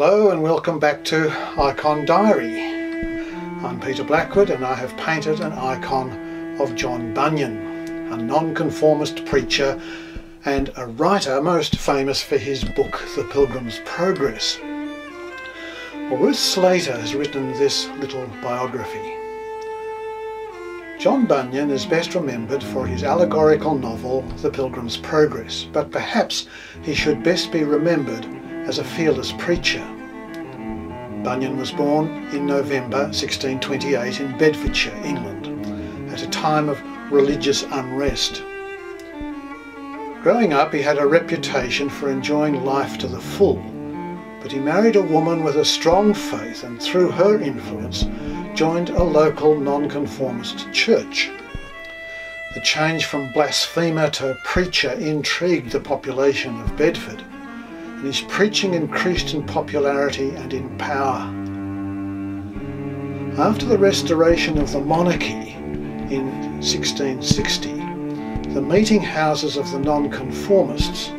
Hello and welcome back to Icon Diary. I'm Peter Blackwood and I have painted an icon of John Bunyan, a nonconformist preacher and a writer most famous for his book The Pilgrim's Progress. Well, Ruth Slater has written this little biography. John Bunyan is best remembered for his allegorical novel The Pilgrim's Progress, but perhaps he should best be remembered as a fearless preacher. Bunyan was born in November 1628 in Bedfordshire, England, at a time of religious unrest. Growing up, he had a reputation for enjoying life to the full, but he married a woman with a strong faith and through her influence joined a local nonconformist church. The change from blasphemer to preacher intrigued the population of Bedford, his preaching increased in popularity and in power. After the restoration of the monarchy in 1660, the meeting houses of the nonconformists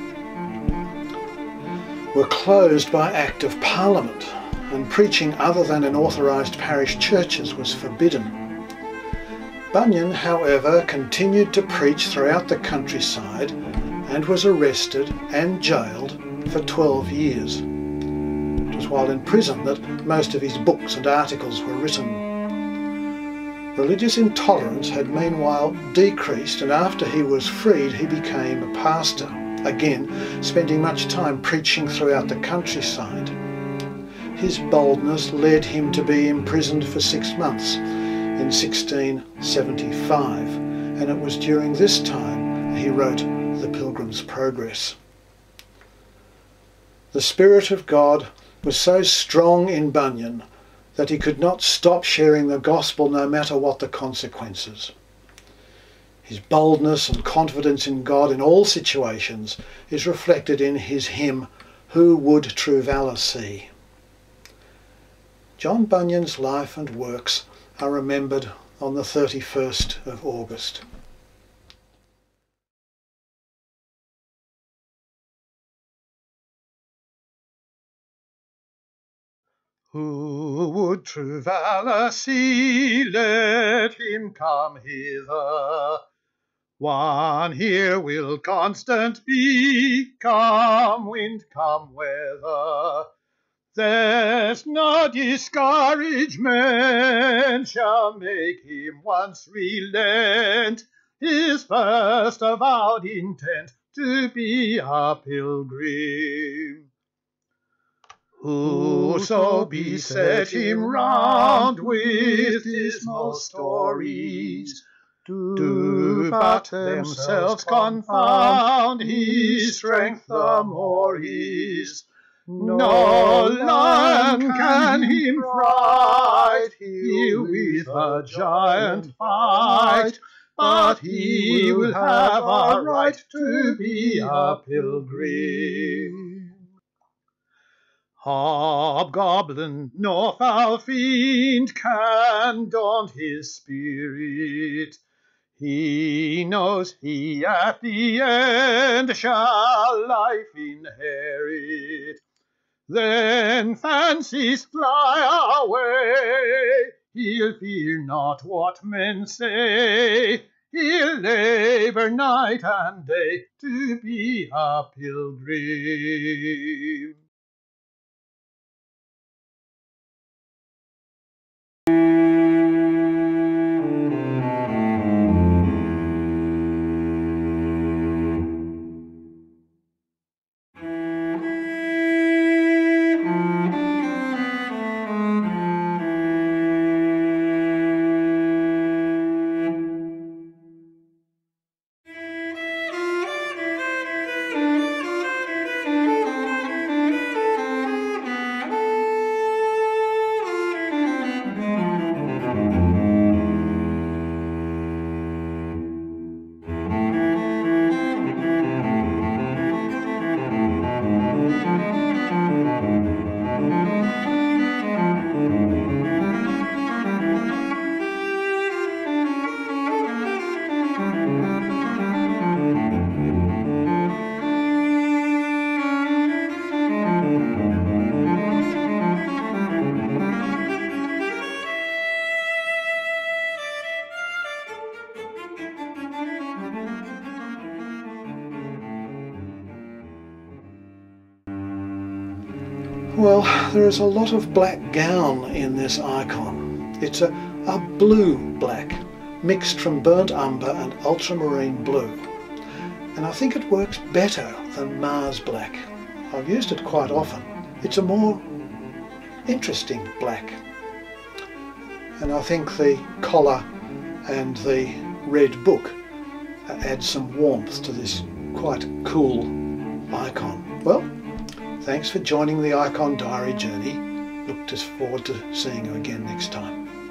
were closed by Act of Parliament and preaching other than in authorised parish churches was forbidden. Bunyan, however, continued to preach throughout the countryside and was arrested and jailed for 12 years. It was while in prison that most of his books and articles were written. Religious intolerance had meanwhile decreased and after he was freed he became a pastor, again spending much time preaching throughout the countryside. His boldness led him to be imprisoned for six months in 1675 and it was during this time he wrote The Pilgrim's Progress. The Spirit of God was so strong in Bunyan that he could not stop sharing the gospel no matter what the consequences. His boldness and confidence in God in all situations is reflected in his hymn, Who Would True Valour See? John Bunyan's life and works are remembered on the 31st of August. Who would true valour see, let him come hither. One here will constant be, come wind, come weather. There's no discouragement shall make him once relent his first avowed intent to be a pilgrim. Whoso beset him round with dismal stories, do but themselves confound, his strength the more is. No lion can him fright, he'll with a giant fight, but he will have a right to be a pilgrim. Hobgoblin nor foul fiend can daunt his spirit. He knows he at the end shall life inherit. Then fancies fly away, he'll fear not what men say. He'll labour night and day to be a pilgrim. Well, there is a lot of black gown in this icon. It's a, a blue black, mixed from burnt umber and ultramarine blue. And I think it works better than Mars black. I've used it quite often. It's a more interesting black. And I think the collar and the red book uh, add some warmth to this quite cool icon. Well, thanks for joining the Icon Diary journey. Look forward to seeing you again next time.